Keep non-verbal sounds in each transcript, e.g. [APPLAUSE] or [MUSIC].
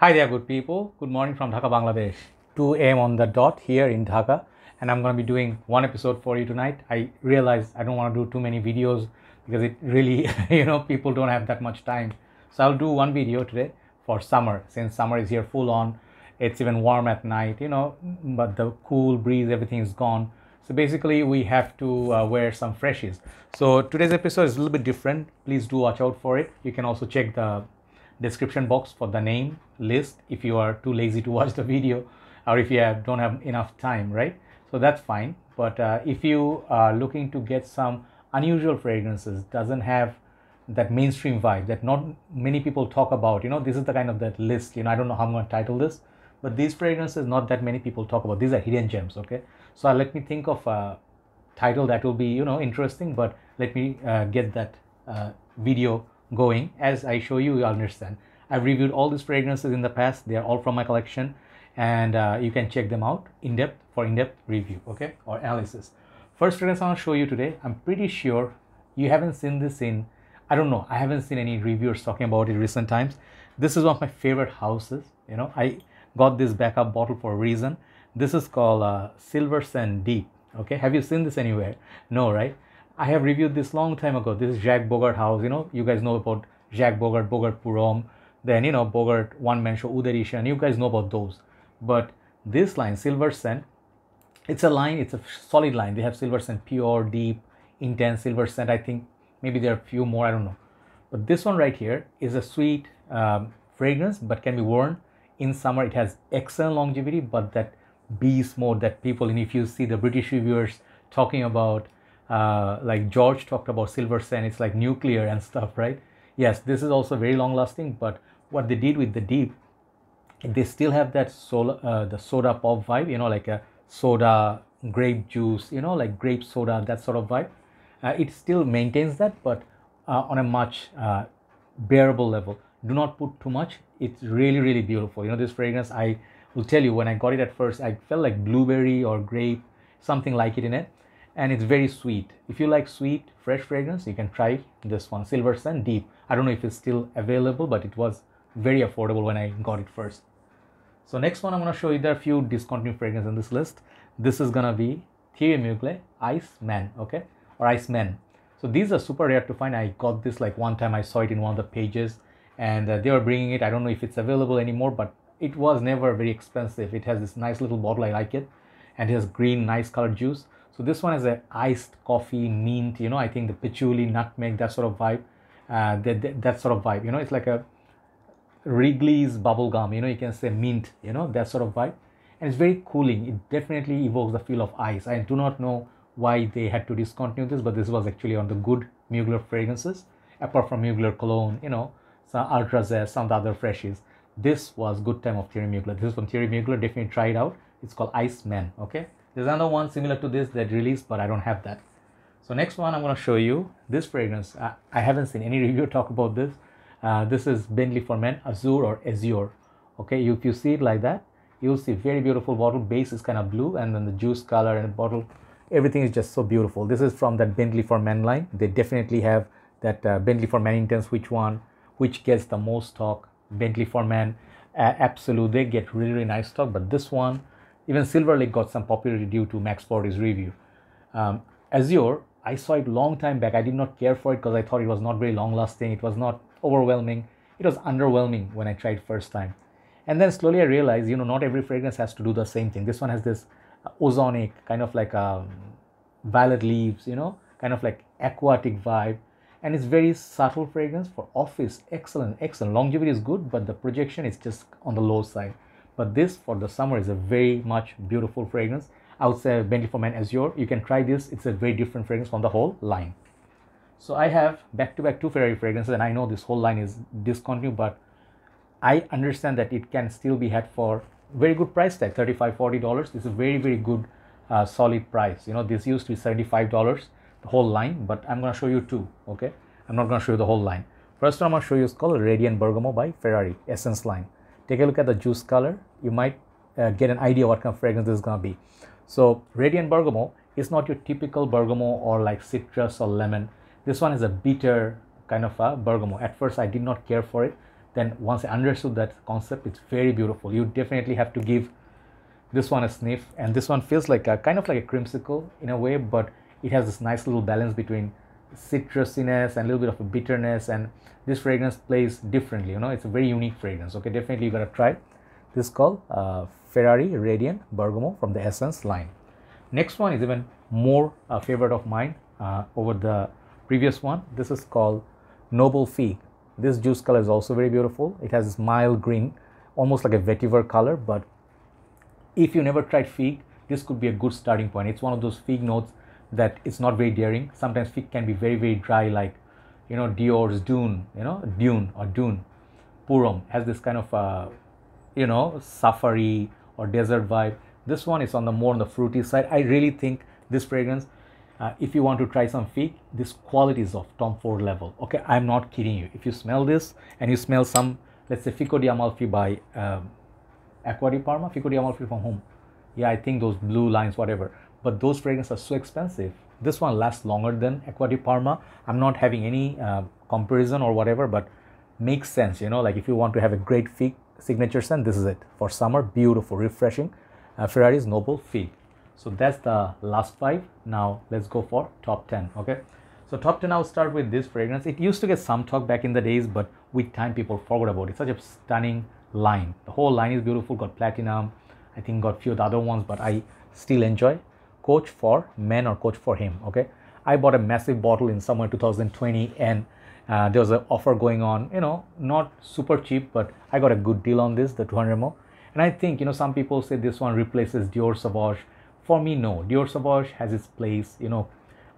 Hi there, good people. Good morning from Dhaka, Bangladesh. 2 a.m. on the dot here in Dhaka, and I'm going to be doing one episode for you tonight. I realize I don't want to do too many videos because it really, [LAUGHS] you know, people don't have that much time. So I'll do one video today for summer since summer is here full on. It's even warm at night, you know, but the cool breeze, everything is gone. So basically, we have to uh, wear some freshies. So today's episode is a little bit different. Please do watch out for it. You can also check the description box for the name list if you are too lazy to [LAUGHS] watch the video or if you have, don't have enough time, right? So that's fine. But uh, if you are looking to get some unusual fragrances, doesn't have that mainstream vibe that not many people talk about, you know, this is the kind of that list. You know, I don't know how I'm going to title this, but these fragrances not that many people talk about. These are hidden gems, okay? So uh, let me think of a title that will be, you know, interesting. But let me uh, get that uh, video going as I show you, you understand. I've reviewed all these fragrances in the past. They are all from my collection and uh, you can check them out in depth for in-depth review, okay, or analysis. First fragrance I'll show you today, I'm pretty sure you haven't seen this in, I don't know, I haven't seen any reviewers talking about it recent times. This is one of my favorite houses, you know, I got this backup bottle for a reason. This is called uh, Silver Scent Deep, okay. Have you seen this anywhere? No, right? I have reviewed this long time ago. This is Jacques Bogart house. You know, you guys know about Jacques Bogart, Bogart Homme, then you know Bogart one man show Riche, and you guys know about those. But this line, Silver Scent, it's a line. It's a solid line. They have Silver Scent, pure, deep, intense Silver Scent. I think maybe there are a few more. I don't know. But this one right here is a sweet um, fragrance, but can be worn in summer. It has excellent longevity, but that beast mode that people, and if you see the British reviewers talking about uh, like George talked about Silver Scent, it's like nuclear and stuff, right? Yes, this is also very long lasting, but what they did with the deep, they still have that soda, uh, the soda pop vibe, you know, like a soda, grape juice, you know, like grape soda, that sort of vibe. Uh, it still maintains that, but uh, on a much uh, bearable level. Do not put too much. It's really, really beautiful. You know, this fragrance, I will tell you, when I got it at first, I felt like blueberry or grape, something like it in it and it's very sweet. If you like sweet, fresh fragrance, you can try this one, Silver Scent Deep. I don't know if it's still available, but it was very affordable when I got it first. So next one I'm going to show you there are a few discontinued fragrances in this list. This is going to be Thierry Mugler Ice Man, okay, or Ice Man. So these are super rare to find. I got this like one time I saw it in one of the pages and uh, they were bringing it. I don't know if it's available anymore, but it was never very expensive. It has this nice little bottle. I like it. And it has green, nice colored juice. So this one is a iced coffee, mint, you know, I think the patchouli, nutmeg, that sort of vibe, uh, that, that, that sort of vibe, you know, it's like a Wrigley's bubble gum, you know, you can say mint, you know, that sort of vibe. And it's very cooling. It definitely evokes the feel of ice. I do not know why they had to discontinue this, but this was actually on the good Mugler fragrances, apart from Mugler cologne, you know, some Ultrazest, some of the other freshies. This was good time of Thierry Mugler. This is from Thierry Mugler. Definitely try it out. It's called Ice Man. Okay. There's another one similar to this that released, but I don't have that. So next one, I'm going to show you this fragrance. I, I haven't seen any [LAUGHS] review talk about this. Uh, this is Bentley for Men Azure or Azure. Okay, if you see it like that, you'll see very beautiful bottle. Base is kind of blue, and then the juice color and bottle, everything is just so beautiful. This is from that Bentley for Men line. They definitely have that uh, Bentley for Men Intense. Which one? Which gets the most talk? Bentley for Men, uh, Absolute. They get really really nice talk, but this one even Silver Lake got some popularity due to Max Forti's review. Um, Azure, I saw it long time back. I did not care for it because I thought it was not very long lasting. It was not overwhelming. It was underwhelming when I tried first time. And then slowly I realized, you know, not every fragrance has to do the same thing. This one has this uh, ozonic, kind of like um, violet leaves, you know, kind of like aquatic vibe. And it's very subtle fragrance for office. Excellent, excellent. Longevity is good, but the projection is just on the low side. But this for the summer is a very much beautiful fragrance. I would say Bentley for Men Azure. You can try this. It's a very different fragrance from the whole line. So I have back-to-back two Ferrari fragrances and I know this whole line is discontinued, but I understand that it can still be had for very good price tag, 35 $40. This is a very, very good uh, solid price. You know, this used to be $75, the whole line, but I'm going to show you two, okay? I'm not going to show you the whole line. First one I'm going to show you is called Radiant Bergamo by Ferrari, Essence line take a look at the juice color you might uh, get an idea what kind of fragrance this is going to be. So radiant bergamot is not your typical bergamot or like citrus or lemon. This one is a bitter kind of a bergamot at first i did not care for it. Then once I understood that concept, it's very beautiful. You definitely have to give this one a sniff, and this one feels like a kind of like a creamsicle in a way, but it has this nice little balance between citrusiness and a little bit of a bitterness, and this fragrance plays differently. You know, it's a very unique fragrance. Okay, definitely you gotta try. This is called uh, Ferrari Radiant Bergamot from the Essence line. Next one is even more a favorite of mine uh, over the previous one. This is called Noble Fig. This juice color is also very beautiful. It has this mild green, almost like a vetiver color. But if you never tried fig, this could be a good starting point. It's one of those fig notes that it's not very daring. Sometimes fig can be very, very dry, like, you know, Dior's Dune, you know, Dune or Dune. Pour Homme has this kind of, uh, you know, safari or desert vibe. This one is on the more on the fruity side. I really think this fragrance uh, if you want to try some fig this quality is of tom ford level okay i'm not kidding you if you smell this and you smell some let's say fico di amalfi by um, acqua di parma fico di amalfi from home yeah i think those blue lines whatever but those fragrances are so expensive. This one lasts longer than acqua di parma. I'm not having any uh, comparison or whatever but makes sense you know? Like if you want to have a great fig signature scent this is it. For summer beautiful refreshing uh, ferrari's noble fig. So that's the last five. Now let's go for top 10 okay? So top 10 i'll start with this fragrance. It used to get some talk back in the days but with time people forgot about it. Such a stunning line. The whole line is beautiful got platinum i think got few other ones but i still enjoy coach for men or coach for him okay i bought a massive bottle in summer 2020 and uh, there was an offer going on you know not super cheap but i got a good deal on this the 200 ml and i think you know some people say this one replaces dior sauvage for me, no. Dior Sauvage has its place. You know,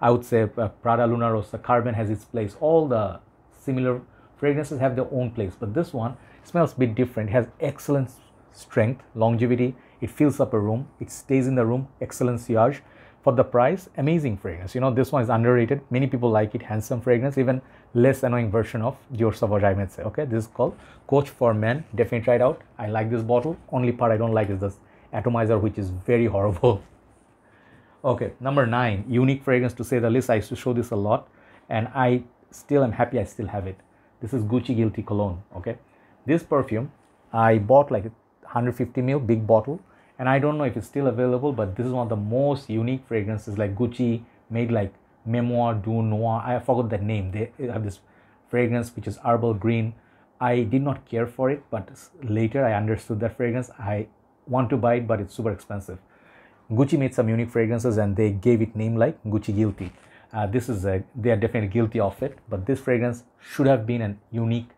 I would say uh, Prada Luna Rossa Carbon has its place. All the similar fragrances have their own place, but this one smells a bit different. It has excellent strength, longevity. It fills up a room. It stays in the room. Excellent sillage. For the price, amazing fragrance. You know, this one is underrated. Many people like it. Handsome fragrance, even less annoying version of Dior Sauvage, I might say. Okay, this is called Coach for Men. Definitely try it out. I like this bottle. Only part I don't like is this atomizer, which is very [LAUGHS] horrible. Okay, number nine, unique fragrance to say the least. I used to show this a lot, and I still am happy I still have it. This is Gucci Guilty Cologne. Okay, this perfume I bought like 150 ml big bottle, and I don't know if it's still available, but this is one of the most unique fragrances. Like Gucci made like Memoir du Noir. I forgot the name. They have this fragrance which is herbal green. I did not care for it, but later I understood that fragrance. I want to buy it, but it's super expensive. Gucci made some unique fragrances and they gave it name like Gucci Guilty. Uh, this is a, they are definitely guilty of it, but this fragrance should have been an unique,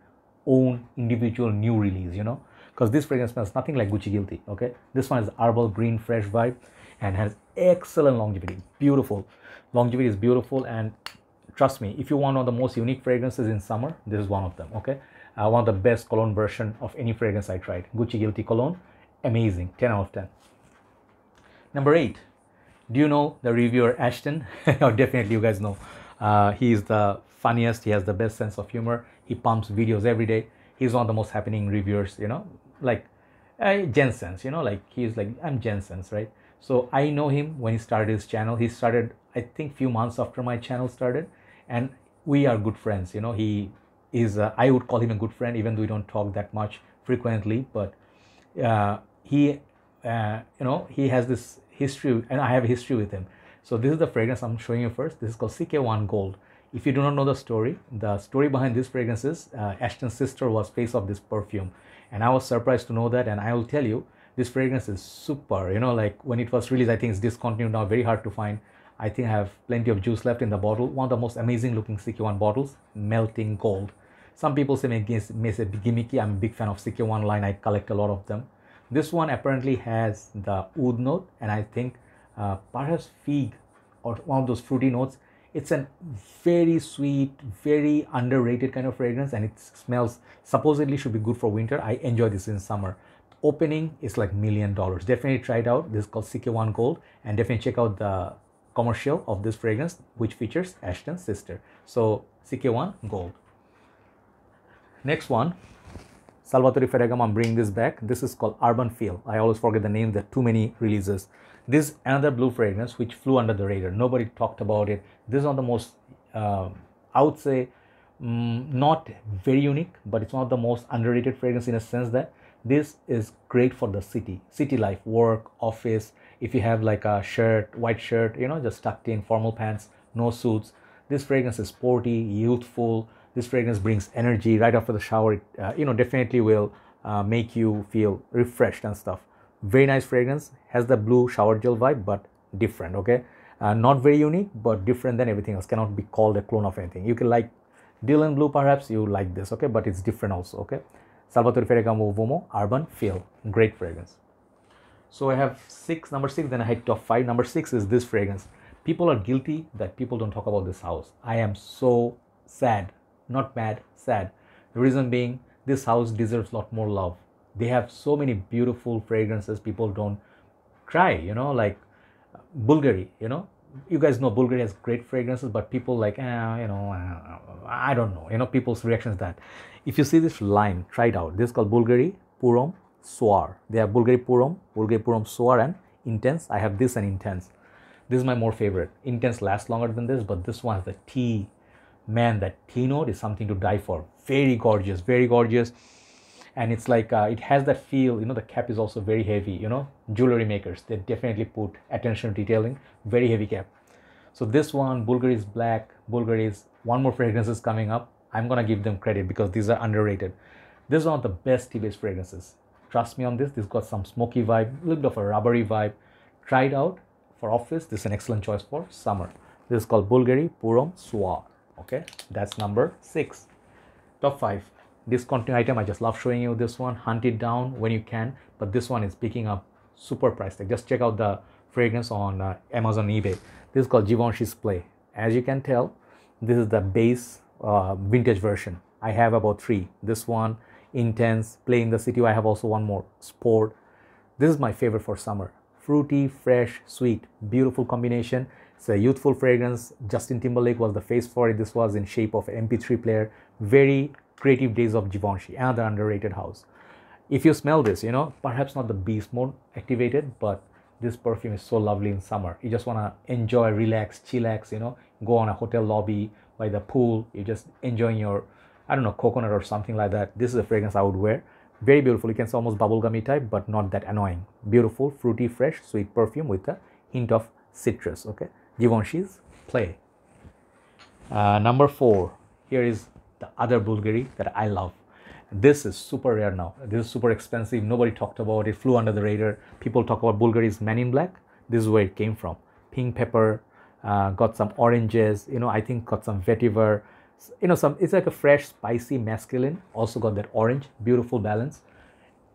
own individual new release, you know, because this fragrance smells nothing like Gucci Guilty. Okay, this one is herbal green fresh vibe and has excellent longevity. Beautiful, longevity is beautiful, and trust me, if you want one of the most unique fragrances in summer, this is one of them. Okay, uh, one of the best cologne version of any fragrance I tried. Gucci Guilty cologne, amazing, 10 out of 10. Number eight, do you know the reviewer Ashton? [LAUGHS] oh, definitely, you guys know. Uh, is the funniest. He has the best sense of humor. He pumps videos every day. He's one of the most happening reviewers. You know, like uh, Jensen's. You know, like he's like I'm Jensen's, right? So I know him when he started his channel. He started, I think, few months after my channel started, and we are good friends. You know, he is. Uh, I would call him a good friend, even though we don't talk that much frequently. But uh, he, uh, you know, he has this history and I have a history with him. So this is the fragrance I'm showing you first. This is called CK1 Gold. If you do not know the story, the story behind this fragrance is uh, Ashton's sister was face of this perfume. And I was surprised to know that. And I will tell you, this fragrance is super. You know, like when it was released, I think it's discontinued now, very hard to find. I think I have plenty of juice left in the bottle. One of the most amazing looking CK1 bottles, melting gold. Some people say may, may say gimmicky. I'm a big fan of CK1 line. I collect a lot of them. This one apparently has the oud note and I think uh, perhaps fig or one of those fruity notes. It's a very sweet, very underrated kind of fragrance and it smells supposedly should be good for winter. I enjoy this in summer. Opening is like million dollars. Definitely try it out. This is called CK1 Gold and definitely check out the commercial of this fragrance which features Ashton's sister. So CK1 Gold. Next one Salvatore Ferragamo, I'm bringing this back. This is called Urban Feel. I always forget the name, there are too many releases. This is another blue fragrance which flew under the radar. Nobody talked about it. This is one of the most, uh, I would say, mm, not very unique, but it's one of the most underrated fragrance in a sense that this is great for the city, city life, work, office. If you have like a shirt, white shirt, you know, just tucked in, formal pants, no suits. This fragrance is sporty, youthful. This fragrance brings energy right after the shower. It, uh, you know, definitely will uh, make you feel refreshed and stuff. Very nice fragrance. Has the blue shower gel vibe, but different. Okay, uh, not very unique, but different than everything else. Cannot be called a clone of anything. You can like Dylan Blue, perhaps you like this. Okay, but it's different also. Okay, Salvatore Ferragamo Uomo Urban Feel. Great fragrance. So I have six, number six, then I had top five. Number six is this fragrance. People are guilty that people don't talk about this house. I am so sad, not mad, sad. The reason being, this house deserves a lot more love. They have so many beautiful fragrances people don't try, you know, like Bulgari, you know. You guys know Bulgari has great fragrances, but people like, eh, you know, I don't know, you know, people's reactions that. If you see this line, try it out. This is called Bulgari Purom Soar. They have Bulgari Pour Homme, Bulgari Pour Homme Soir, and Intense. I have this and Intense. This is my more favorite. Intense lasts longer than this, but this one has the tea. Man, that tea note is something to die for. Very gorgeous, very gorgeous. And it's like, uh, it has that feel, you know, the cap is also very heavy, you know. Jewelry makers, they definitely put attention to detailing. Very heavy cap. So this one, Bulgari is black. Bulgari is one more fragrance is coming up. I'm gonna give them credit because these are underrated. This is one of the best tea-based fragrances. Trust me on this. This got some smoky vibe, a little bit of a rubbery vibe. Try it out for office. This is an excellent choice for summer. This is called Bulgari Pour Homme Soir. Okay, that's number six. Top five. Discontinued item. I just love showing you this one. Hunt it down when you can. But this one is picking up super price tag. Just check out the fragrance on uh, Amazon eBay. This is called Givenchy's Play. As you can tell, this is the base uh, vintage version. I have about three. This one, Intense, Play in the City. I have also one more, Sport. This is my favorite for summer. Fruity, fresh, sweet, beautiful combination. It's a youthful fragrance. Justin Timberlake was the face for it. This was in shape of MP3 player. Very creative days of Givenchy, another underrated house. If you smell this, you know, perhaps not the beast mode activated, but this perfume is so lovely in summer. You just want to enjoy, relax, chillax, you know, go on a hotel lobby by the pool. You're just enjoying your, I don't know, coconut or something like that. This is a fragrance I would wear. Very beautiful. You can say almost bubblegummy type, but not that annoying. Beautiful, fruity, fresh, sweet perfume with a hint of citrus. Okay, Givenchy's Play. Uh, number four. Here is the other Bulgari that I love. This is super rare now. This is super expensive. Nobody talked about it. Flew under the radar. People talk about Bulgari's Men in Black. This is where it came from. Pink pepper, uh, got some oranges. You know, I think got some vetiver. You know, some. It's like a fresh, spicy masculine. Also got that orange. Beautiful balance.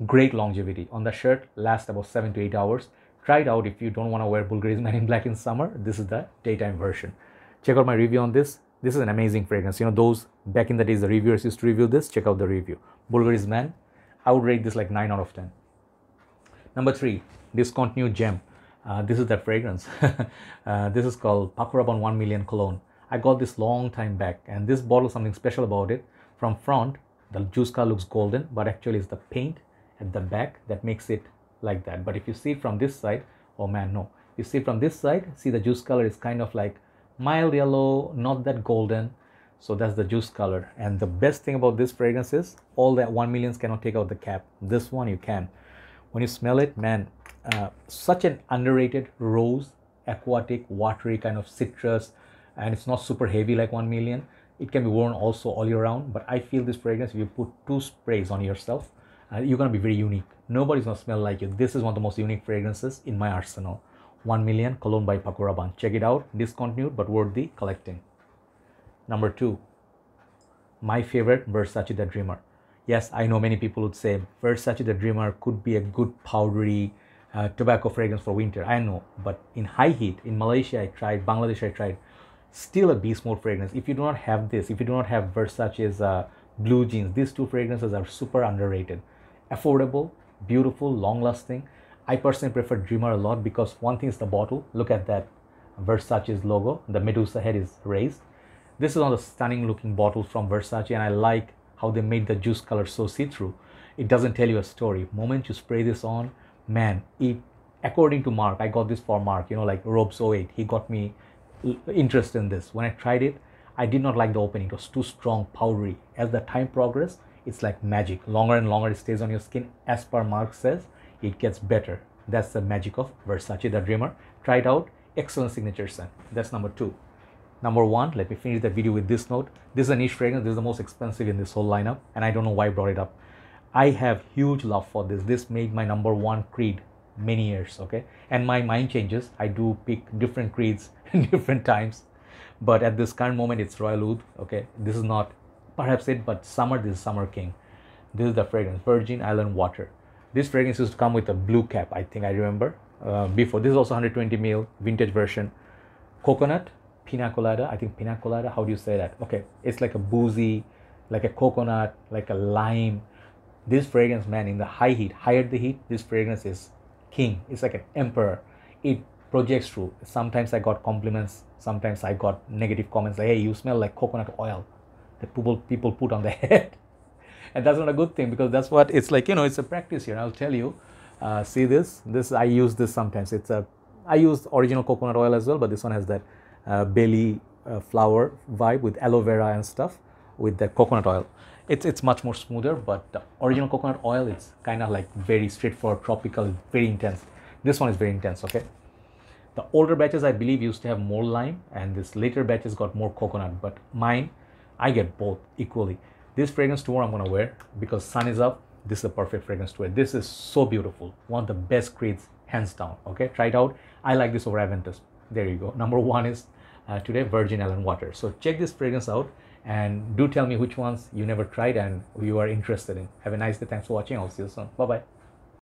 Great longevity on the shirt. Lasts about seven to eight hours. Try it out if you don't want to wear Bulgari's Men in Black in summer. This is the daytime version. Check out my review on this this is an amazing fragrance. You know, those back in the days, the reviewers used to review this. Check out the review. Bulgari's Man. I would rate this like 9 out of 10. Number three, discontinued gem. Uh, this is the fragrance. [LAUGHS] uh, this is called Paco Rabanne 1 Million Cologne. I got this long time back, and this bottle something special about it. From front, the juice color looks golden, but actually it's the paint at the back that makes it like that. But if you see from this side, oh man, no. You see from this side, see the juice color is kind of like mild yellow, not that golden. So that's the juice color. And the best thing about this fragrance is all that 1 millions cannot take out the cap. This one you can. When you smell it, man, uh, such an underrated rose, aquatic, watery kind of citrus. And it's not super heavy like 1 million. It can be worn also all year round. But I feel this fragrance, if you put two sprays on yourself, uh, you're to be very unique. Nobody's to smell like you. This is one of the most unique fragrances in my arsenal. 1 million Cologne by Paco Rabanne. Check it out. Discontinued but worthy collecting. Number two, my favorite Versace the Dreamer. Yes, I know many people would say Versace the Dreamer could be a good powdery uh, tobacco fragrance for winter. I know, but in high heat, in Malaysia I tried, Bangladesh I tried, still a beast mode fragrance. If you do not have this, if you do not have Versace's uh, blue jeans, these two fragrances are super underrated. Affordable, beautiful, long lasting I personally prefer Dreamer a lot because one thing is the bottle. Look at that Versace's logo. The Medusa head is raised. This is of the stunning looking bottles from Versace and I like how they made the juice color so see-through. It doesn't tell you a story. Moment you spray this on, man, it according to Mark, I got this for Mark, you know, like Robes 08. He got me interested in this. When I tried it, I did not like the opening. It was too strong, powdery. As the time progressed, it's like magic. Longer and longer it stays on your skin. As per Mark says, it gets better. That's the magic of Versace the Dreamer. Try it out. Excellent signature scent. That's number two. Number one, let me finish the video with this note. This is a niche fragrance. This is the most expensive in this whole lineup, and I don't know why I brought it up. I have huge love for this. This made my number one creed many years. Okay, and my mind changes. I do pick different creeds [LAUGHS] in different times, but at this current moment, it's Royal Oud. Okay, this is not perhaps it, but summer. This is Summer King. This is the fragrance, Virgin Island Water. This fragrance used to come with a blue cap. I think I remember uh, before. This is also 120 ml vintage version. Coconut, pina colada. I think pina colada. How do you say that? Okay, it's like a boozy, like a coconut, like a lime. This fragrance, man, in the high heat, higher the heat, this fragrance is king. It's like an emperor. It projects through. Sometimes I got compliments. Sometimes I got negative comments like, "Hey, you smell like coconut oil." That people people put on their [LAUGHS] head, and that's not a good thing because that's what it's like. You know, it's a practice here. I'll tell you. Uh, see this? This I use this sometimes. It's a I use original coconut oil as well, but this one has that uh, belly uh, flower vibe with aloe vera and stuff with the coconut oil. It's it's much more smoother, but the original coconut oil it's kind of like very straightforward, tropical, very intense. This one is very intense. Okay. The older batches I believe used to have more lime, and this later batches got more coconut. But mine, I get both equally. This fragrance tomorrow I'm gonna wear because sun is up. This is a perfect fragrance to wear. This is so beautiful. One of the best creeds, hands down. Okay, try it out. I like this over Aventus. There you go. Number one is uh, today Virgin Island Water. So check this fragrance out and do tell me which ones you never tried and you are interested in. Have a nice day. Thanks for watching. I'll see you soon. Bye bye.